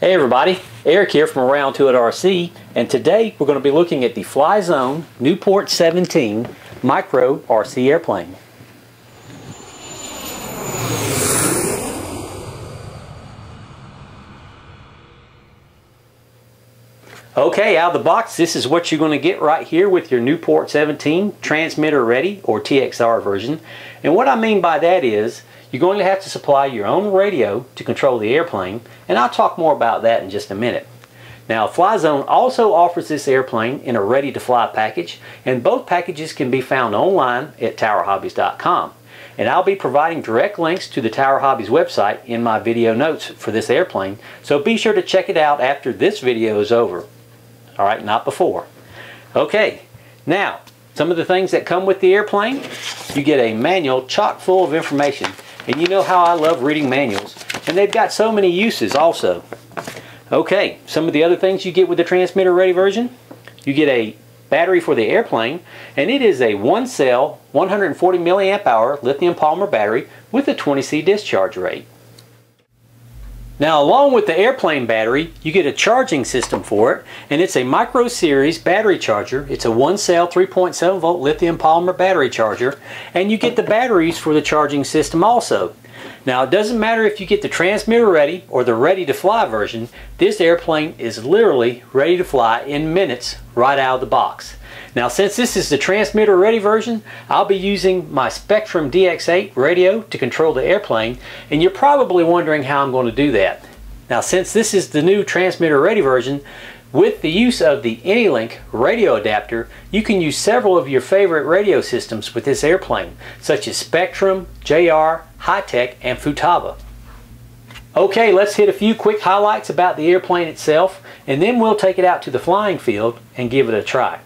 Hey everybody, Eric here from Around Tuit RC, and today we're going to be looking at the Flyzone Nieuport 17 Micro RC airplane. Okay, out of the box, this is what you're going to get right here with your Nieuport 17 transmitter ready or TXR version. And what I mean by that is you're going to have to supply your own radio to control the airplane, and I'll talk more about that in just a minute. Now, Flyzone also offers this airplane in a ready-to-fly package, and both packages can be found online at towerhobbies.com. And I'll be providing direct links to the Tower Hobbies website in my video notes for this airplane, so be sure to check it out after this video is over. Alright, not before. Okay, now, some of the things that come with the airplane, you get a manual chock full of information and you know how I love reading manuals. And they've got so many uses also. Okay, some of the other things you get with the transmitter ready version. You get a battery for the airplane, and it is a one cell 140 milliamp hour lithium polymer battery with a 20C discharge rate. Now along with the airplane battery, you get a charging system for it, and it's a micro series battery charger. It's a one cell 3.7 volt lithium polymer battery charger, and you get the batteries for the charging system also. Now it doesn't matter if you get the transmitter ready or the ready to fly version, this airplane is literally ready to fly in minutes right out of the box. Now since this is the transmitter ready version, I'll be using my Spektrum DX8 radio to control the airplane and you're probably wondering how I'm going to do that. Now since this is the new transmitter ready version, with the use of the AnyLink radio adapter, you can use several of your favorite radio systems with this airplane, such as Spektrum, JR, Hitec, and Futaba. Okay, let's hit a few quick highlights about the airplane itself, and then we'll take it out to the flying field and give it a try.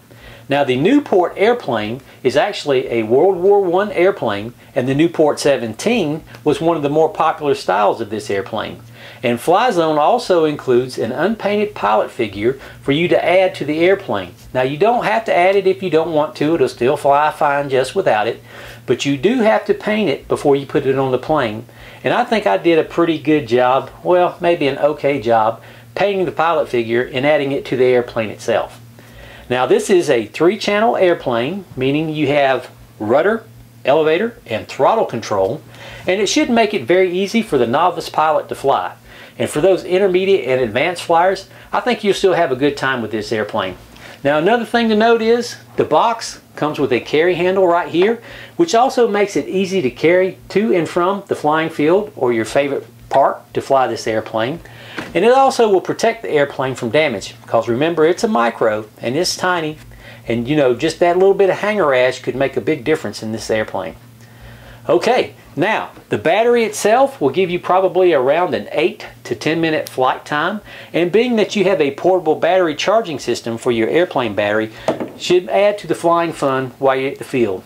Now the Nieuport airplane is actually a World War I airplane and the Nieuport 17 was one of the more popular styles of this airplane. And Flyzone also includes an unpainted pilot figure for you to add to the airplane. Now you don't have to add it if you don't want to, it'll still fly fine just without it, but you do have to paint it before you put it on the plane. And I think I did a pretty good job, well maybe an okay job, painting the pilot figure and adding it to the airplane itself. Now this is a three channel airplane, meaning you have rudder, elevator, and throttle control, and it should make it very easy for the novice pilot to fly. And for those intermediate and advanced flyers, I think you'll still have a good time with this airplane. Now another thing to note is the box comes with a carry handle right here, which also makes it easy to carry to and from the flying field or your favorite park to fly this airplane. And it also will protect the airplane from damage because remember it's a micro and it's tiny and you know just that little bit of hanger rash could make a big difference in this airplane. Okay, now the battery itself will give you probably around an 8 to 10 minute flight time and being that you have a portable battery charging system for your airplane battery should add to the flying fun while you're at the field.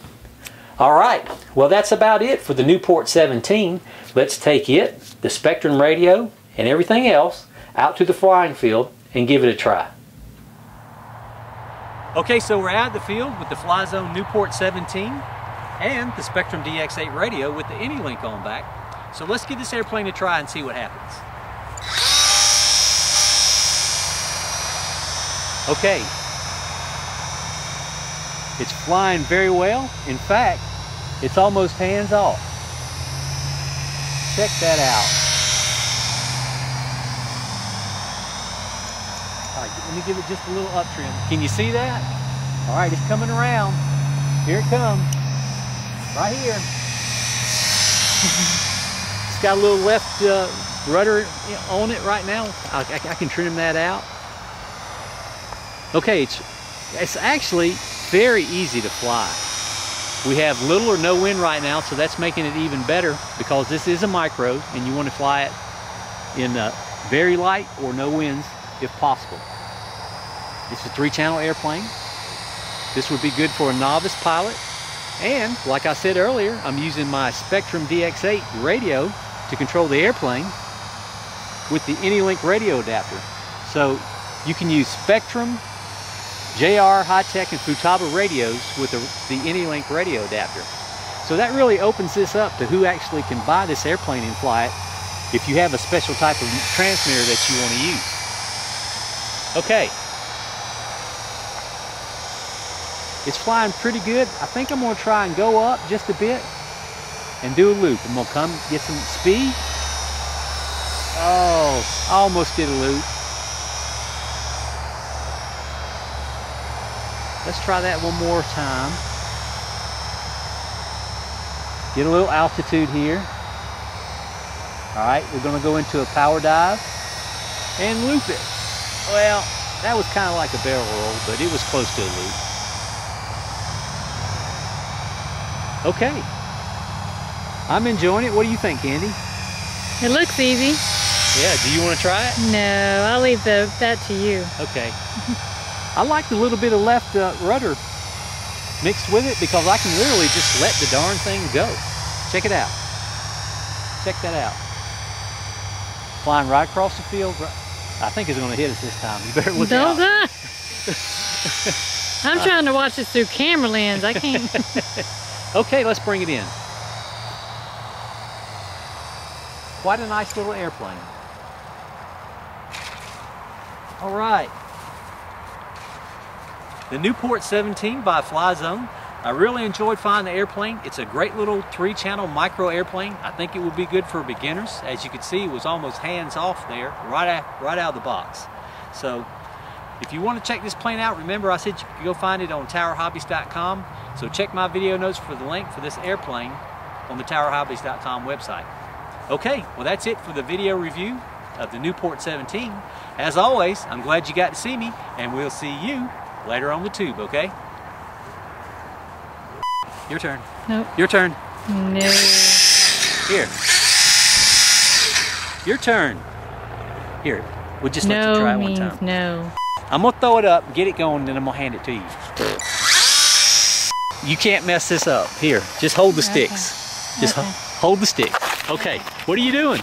Alright, well that's about it for the Nieuport 17. Let's take it, the Spektrum radio, and everything else out to the flying field and give it a try. Okay, so we're out the field with the Flyzone Nieuport 17 and the Spektrum DX8 radio with the AnyLink on back. So let's give this airplane a try and see what happens. Okay, it's flying very well. In fact, it's almost hands off. Check that out. Let me give it just a little up trim. Can you see that? All right, it's coming around. Here it comes. Right here. it's got a little left uh, rudder on it right now. I, I, I, can trim that out. Okay, it's, it's actually very easy to fly. We have little or no wind right now, so that's making it even better because this is a micro and you want to fly it in uh, very light or no winds if possible. It's a three channel airplane. This would be good for a novice pilot. And like I said earlier, I'm using my Spektrum DX8 radio to control the airplane with the AnyLink radio adapter. So you can use Spektrum, JR, Hitec, and Futaba radios with the, the AnyLink radio adapter. So that really opens this up to who actually can buy this airplane and fly it if you have a special type of transmitter that you want to use. Okay. It's flying pretty good. I think I'm gonna try and go up just a bit and do a loop. I'm gonna come get some speed. Oh, I almost did a loop. Let's try that one more time. Get a little altitude here. All right, we're gonna go into a power dive and loop it. Well, that was kind of like a barrel roll, but it was close to a loop. Okay. I'm enjoying it. What do you think, Candy? It looks easy. Yeah, do you want to try it? No, I'll leave the, that to you. Okay. I like the little bit of left uh, rudder mixed with it because I can literally just let the darn thing go. Check it out. Check that out. Flying right across the field. I think it's going to hit us this time. You better look Don't out. I'm uh, trying to watch this through camera lens. I can't. okay, let's bring it in. Quite a nice little airplane. All right. The Nieuport 17 by FlyZone. I really enjoyed flying the airplane. It's a great little three channel micro airplane. I think it would be good for beginners. As you can see, it was almost hands off there, right out, right out of the box. So if you want to check this plane out, remember I said you could go find it on towerhobbies.com. So check my video notes for the link for this airplane on the towerhobbies.com website. Okay, well that's it for the video review of the Nieuport 17. As always, I'm glad you got to see me, and we'll see you later on the tube, okay? Your turn. Nope. Your turn. No. Here. Your turn. Here. We'll just let you try it one time. no. I'm gonna throw it up, get it going, and then I'm gonna hand it to you. You can't mess this up. Here, just hold the sticks. Just Okay. hold the sticks. Okay, what are you doing?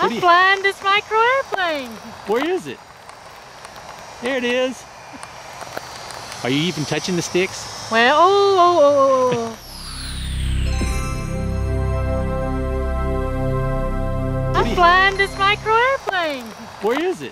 I'm you- flying this micro airplane. Where is it? There it is. Are you even touching the sticks? Well, oh, oh, oh, oh, oh. I'm you- flying this micro airplane. Where is it?